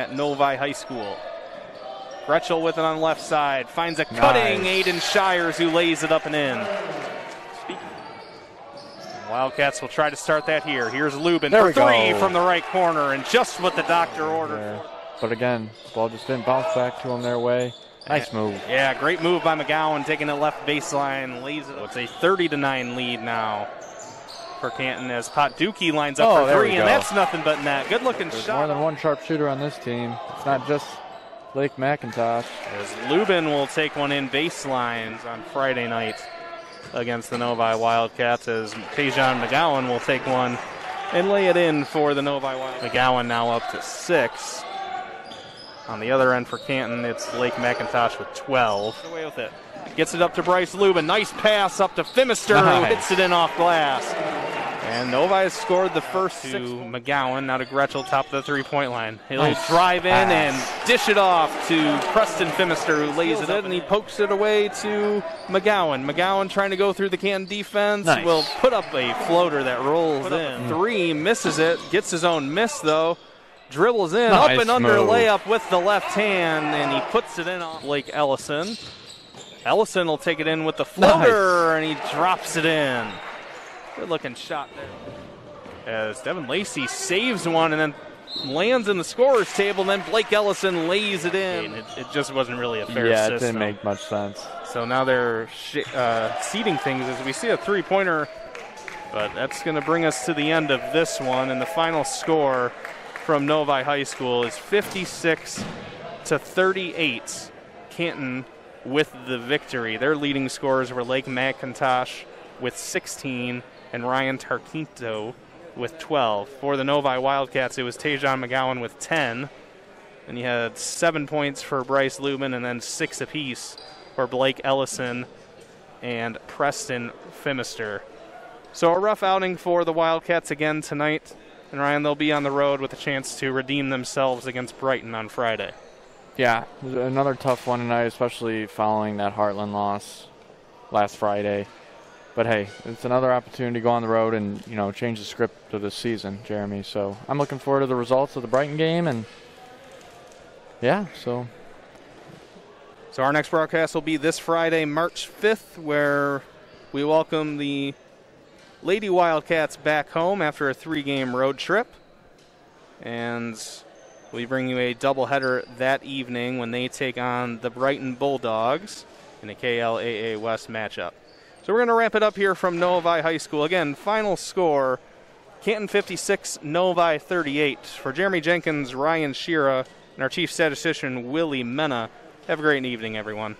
at Novi High School. Gretchel with it on the left side. Finds a cutting Nice. Aiden Shires who lays it up and in. Wildcats will try to start that here. Here's Lubin There for three go. from the right corner, and just what the doctor ordered. there. But again, ball just didn't bounce back to him their way. Nice move. Yeah, great move by McGowan, taking it left baseline, lays it. It's a 30 to nine lead now for Canton as Pot Dookie lines up Oh, for three, and that's nothing but net. Good looking There's shot. more than one sharpshooter on this team. It's not just Blake McIntosh. As Lubin will take one in baselines on Friday night against the Novi Wildcats, as Tejan McGowan will take one and lay it in for the Novi Wildcats. McGowan now up to six. On the other end for Canton, it's Lake McIntosh with 12. Away with it. Gets it up to Bryce Lubin. Nice pass up to Fimister, who hits it in off glass. And Novi has scored the first to McGowan, now to Gretchel, top of the three-point line. He'll Nice drive in and dish it off to Preston Fimister, who lays it in, and he pokes it away to McGowan. McGowan trying to go through the can defense, Nice. will put up a floater that rolls in. Three, misses it, gets his own miss, though. Dribbles in, up and under move. layup with the left hand, and he puts it in off Blake Ellison. Ellison will take it in with the floater, and he drops it in. Good looking shot there. As Devin Lacey saves one and then lands in the scorer's table, and then Blake Ellison lays it in. It, it just wasn't really a fair yeah, it didn't make much sense. So now they're sh- uh, seeding things as we see a three pointer, but that's going to bring us to the end of this one. And the final score from Novi High School is 56 to 38. Canton with the victory. Their leading scorers were Lake McIntosh with 16 and Ryan Tarquinto with 12. For the Novi Wildcats, it was Tejan McGowan with 10. And you had seven points for Bryce Lubin and then six apiece for Blake Ellison and Preston Fimister. So a rough outing for the Wildcats again tonight. And Ryan, they'll be on the road with a chance to redeem themselves against Brighton on Friday. Yeah, another tough one tonight, especially following that Hartland loss last Friday. But hey, it's another opportunity to go on the road and you know change the script of this season, Jeremy. So I'm looking forward to the results of the Brighton game, and yeah, so So our next broadcast will be this Friday, March 5th, where we welcome the Lady Wildcats back home after a three-game road trip. And we bring you a doubleheader that evening when they take on the Brighton Bulldogs in a KLAA West matchup. So we're going to wrap it up here from Novi High School. Again, final score Canton 56, Novi 38. For Jeremy Jenkins, Ryan Shira, and our chief statistician, Willy Mena, have a great evening, everyone.